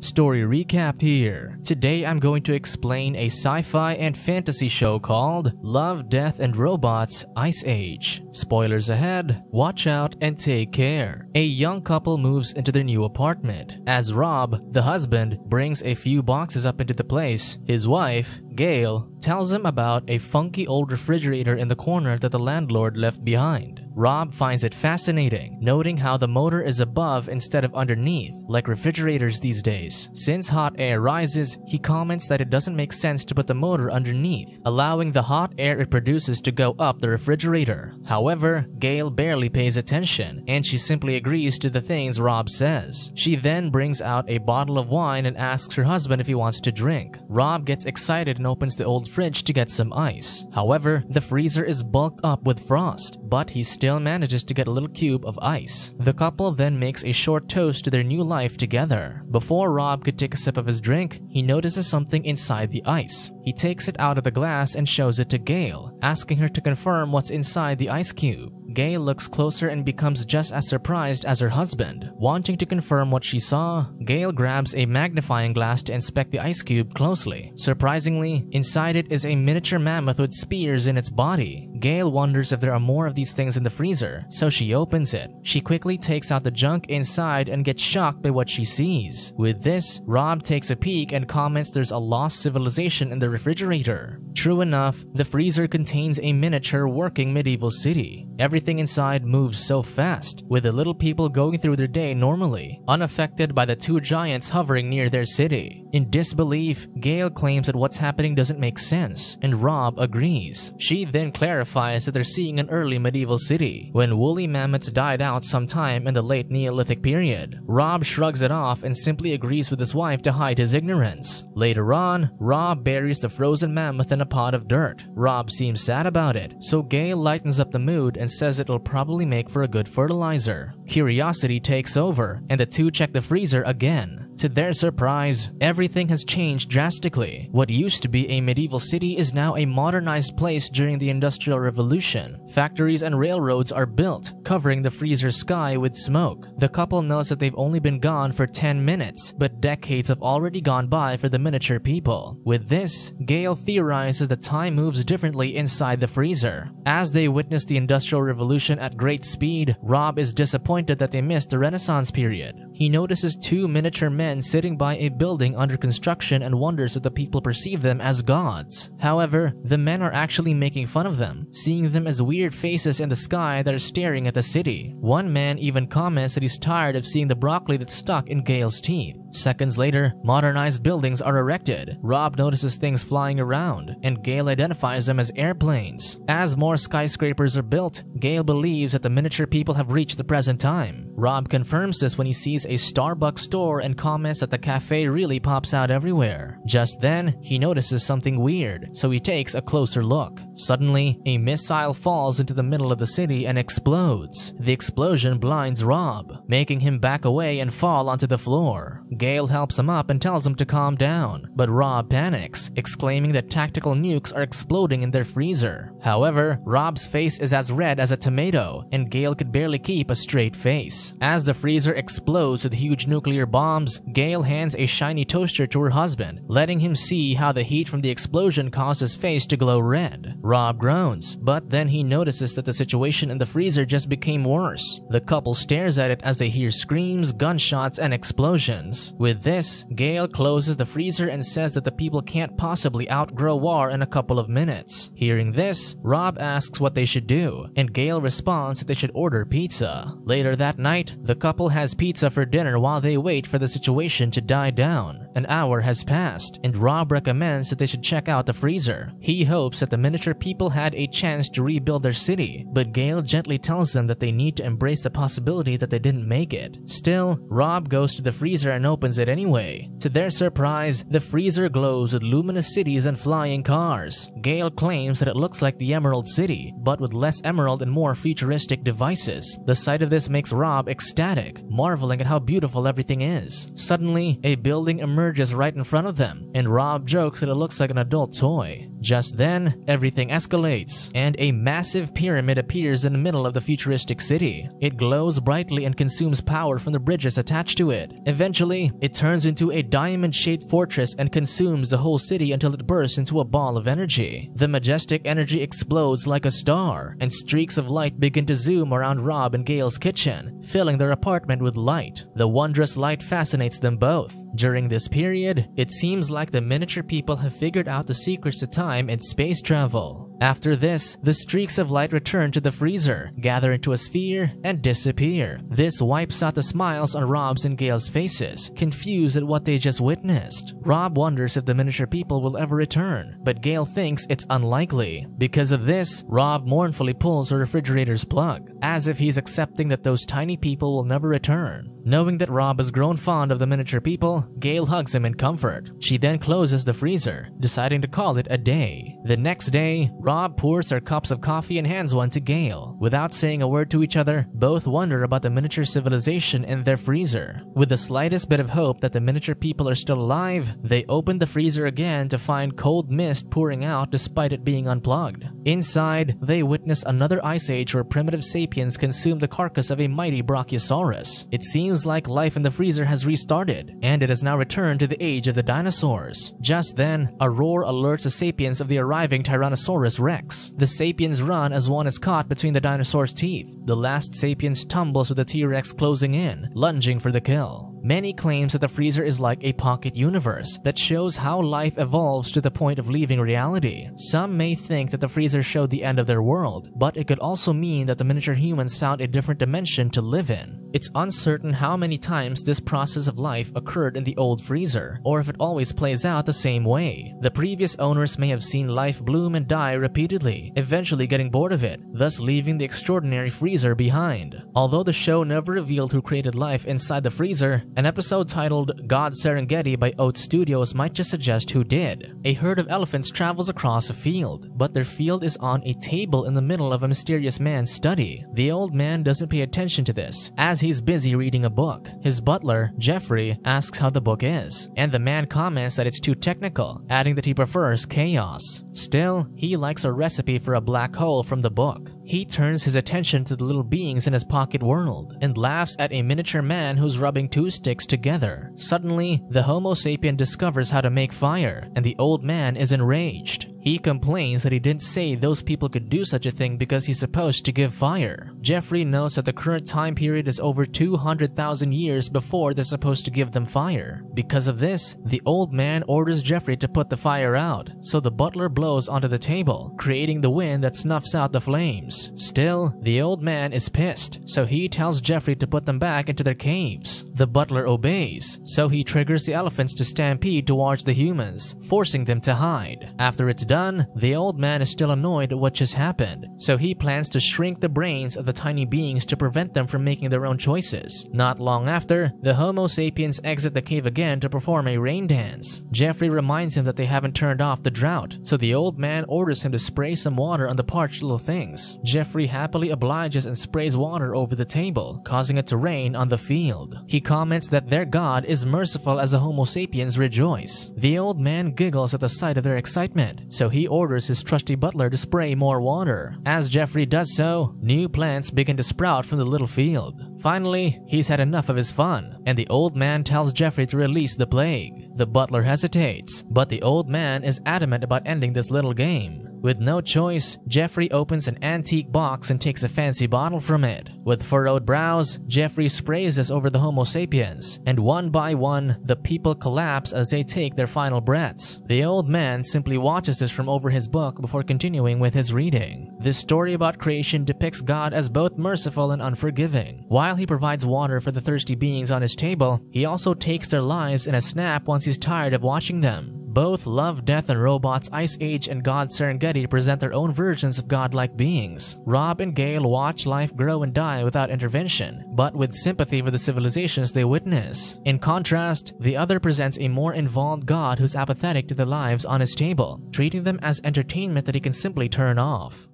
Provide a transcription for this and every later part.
Story recapped here. Today I'm going to explain a sci-fi and fantasy show called Love, Death and Robots Ice Age. Spoilers ahead, watch out and take care. A young couple moves into their new apartment. As Rob, the husband, brings a few boxes up into the place, his wife, Gail, tells him about a funky old refrigerator in the corner that the landlord left behind. Rob finds it fascinating, noting how the motor is above instead of underneath, like refrigerators these days. Since hot air rises, he comments that it doesn't make sense to put the motor underneath, allowing the hot air it produces to go up the refrigerator. However, Gail barely pays attention, and she simply agrees to the things Rob says. She then brings out a bottle of wine and asks her husband if he wants to drink. Rob gets excited and opens the old fridge to get some ice. However, the freezer is bulked up with frost, but he still manages to get a little cube of ice. The couple then makes a short toast to their new life together. Before Rob could take a sip of his drink, he notices something inside the ice. He takes it out of the glass and shows it to Gail, asking her to confirm what's inside the ice cube. Gail looks closer and becomes just as surprised as her husband. Wanting to confirm what she saw, Gail grabs a magnifying glass to inspect the ice cube closely. Surprisingly, inside it is a miniature mammoth with spears in its body. Gail wonders if there are more of these things in the freezer, so she opens it. She quickly takes out the junk inside and gets shocked by what she sees. With this, Rob takes a peek and comments there's a lost civilization in the refrigerator. True enough, the freezer contains a miniature working medieval city. Everything inside moves so fast, with the little people going through their day normally, unaffected by the two giants hovering near their city. In disbelief, Gail claims that what's happening doesn't make sense, and Rob agrees. She then clarifies that they're seeing an early medieval city, when woolly mammoths died out sometime in the late Neolithic period. Rob shrugs it off and simply agrees with his wife to hide his ignorance. Later on, Rob buries the frozen mammoth in a pot of dirt. Rob seems sad about it, so Gail lightens up the mood and says it'll probably make for a good fertilizer. Curiosity takes over, and the two check the freezer again. To their surprise, everything has changed drastically. What used to be a medieval city is now a modernized place during the Industrial Revolution. Factories and railroads are built, covering the freezer sky with smoke. The couple knows that they've only been gone for 10 minutes, but decades have already gone by for the miniature people. With this, Gail theorizes that time moves differently inside the freezer. As they witness the Industrial Revolution at great speed, Rob is disappointed that they missed the Renaissance period. He notices two miniature men sitting by a building under construction and wonders if the people perceive them as gods. However, the men are actually making fun of them, seeing them as weird faces in the sky that are staring at the city. One man even comments that he's tired of seeing the broccoli that's stuck in Gail's teeth. Seconds later, modernized buildings are erected. Rob notices things flying around, and Gail identifies them as airplanes. As more skyscrapers are built, Gail believes that the miniature people have reached the present time. Rob confirms this when he sees a Starbucks store and comments that the cafe really pops out everywhere. Just then, he notices something weird, so he takes a closer look. Suddenly, a missile falls into the middle of the city and explodes. The explosion blinds Rob, making him back away and fall onto the floor. Gail helps him up and tells him to calm down, but Rob panics, exclaiming that tactical nukes are exploding in their freezer. However, Rob's face is as red as a tomato, and Gail could barely keep a straight face. As the freezer explodes with huge nuclear bombs, Gail hands a shiny toaster to her husband, letting him see how the heat from the explosion caused his face to glow red. Rob groans, but then he notices that the situation in the freezer just became worse. The couple stares at it as they hear screams, gunshots, and explosions. With this, Gail closes the freezer and says that the people can't possibly outgrow war in a couple of minutes. Hearing this, Rob asks what they should do, and Gail responds that they should order pizza. Later that night, the couple has pizza for dinner while they wait for the situation to die down. An hour has passed, and Rob recommends that they should check out the freezer. He hopes that the miniature people had a chance to rebuild their city, but Gail gently tells them that they need to embrace the possibility that they didn't make it. Still, Rob goes to the freezer and opens it anyway. To their surprise, the freezer glows with luminous cities and flying cars. Gail claims that it looks like the Emerald City, but with less emerald and more futuristic devices. The sight of this makes Rob ecstatic, marveling at how beautiful everything is. Suddenly, a building emerges right in front of them, and Rob jokes that it looks like an adult toy. Just then, everything escalates, and a massive pyramid appears in the middle of the futuristic city. It glows brightly and consumes power from the bridges attached to it. Eventually, it turns into a diamond-shaped fortress and consumes the whole city until it bursts into a ball of energy. The majestic energy explodes like a star, and streaks of light begin to zoom around Rob and Gail's kitchen, filling their apartment with light. The wondrous light fascinates them both. During this period, it seems like the miniature people have figured out the secrets to time and space travel. After this, the streaks of light return to the freezer, gather into a sphere, and disappear. This wipes out the smiles on Rob's and Gail's faces, confused at what they just witnessed. Rob wonders if the miniature people will ever return, but Gail thinks it's unlikely. Because of this, Rob mournfully pulls her refrigerator's plug, as if he's accepting that those tiny people will never return. Knowing that Rob has grown fond of the miniature people, Gail hugs him in comfort. She then closes the freezer, deciding to call it a day. The next day, Rob pours her cups of coffee and hands one to Gail. Without saying a word to each other, both wonder about the miniature civilization in their freezer. With the slightest bit of hope that the miniature people are still alive, they open the freezer again to find cold mist pouring out despite it being unplugged. Inside, they witness another ice age where primitive sapiens consume the carcass of a mighty Brachiosaurus. It seems like life in the freezer has restarted, and it has now returned to the age of the dinosaurs. Just then, a roar alerts the sapiens of the arriving Tyrannosaurus rex. The sapiens run as one is caught between the dinosaur's teeth. The last sapiens tumbles with the T-Rex closing in, lunging for the kill. Many claims that the freezer is like a pocket universe that shows how life evolves to the point of leaving reality. Some may think that the freezer showed the end of their world, but it could also mean that the miniature humans found a different dimension to live in. It's uncertain how many times this process of life occurred in the old freezer, or if it always plays out the same way. The previous owners may have seen life bloom and die repeatedly, eventually getting bored of it, thus leaving the extraordinary freezer behind. Although the show never revealed who created life inside the freezer, an episode titled God Serengeti by Oats Studios might just suggest who did. A herd of elephants travels across a field, but their field is on a table in the middle of a mysterious man's study. The old man doesn't pay attention to this, as he's busy reading a book. His butler, Jeffrey, asks how the book is, and the man comments that it's too technical, adding that he prefers chaos. Still, he likes a recipe for a black hole from the book. He turns his attention to the little beings in his pocket world and laughs at a miniature man who's rubbing two sticks together. Suddenly, the Homo sapien discovers how to make fire, and the old man is enraged. He complains that he didn't say those people could do such a thing because he's supposed to give fire. Jeffrey notes that the current time period is over 200,000 years before they're supposed to give them fire. Because of this, the old man orders Jeffrey to put the fire out, so the butler blows onto the table, creating the wind that snuffs out the flames. Still, the old man is pissed, so he tells Jeffrey to put them back into their caves. The butler obeys, so he triggers the elephants to stampede towards the humans, forcing them to hide. After it's done, the old man is still annoyed at what just happened, so he plans to shrink the brains of the tiny beings to prevent them from making their own choices. Not long after, the Homo sapiens exit the cave again to perform a rain dance. Jeffrey reminds him that they haven't turned off the drought, so the old man orders him to spray some water on the parched little things. Jeffrey happily obliges and sprays water over the table, causing it to rain on the field. He comments that their god is merciful as the Homo sapiens rejoice. The old man giggles at the sight of their excitement, so he orders his trusty butler to spray more water. As Jeffrey does so, new plants begin to sprout from the little field. Finally, he's had enough of his fun, and the old man tells Jeffrey to release the plague. The butler hesitates, but the old man is adamant about ending this little game. With no choice, Jeffrey opens an antique box and takes a fancy bottle from it. With furrowed brows, Jeffrey sprays this over the Homo sapiens, and one by one, the people collapse as they take their final breaths. The old man simply watches this from over his book before continuing with his reading. This story about creation depicts God as both merciful and unforgiving. While he provides water for the thirsty beings on his table, he also takes their lives in a snap once he's tired of watching them. Both Love, Death, and Robots Ice Age and God Serengeti present their own versions of godlike beings. Rob and Gail watch life grow and die without intervention, but with sympathy for the civilizations they witness. In contrast, the other presents a more involved god who's apathetic to the lives on his table, treating them as entertainment that he can simply turn off.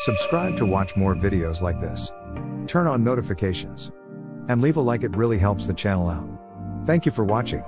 Subscribe to watch more videos like this. Turn on notifications. And leave a like it really helps the channel out. Thank you for watching.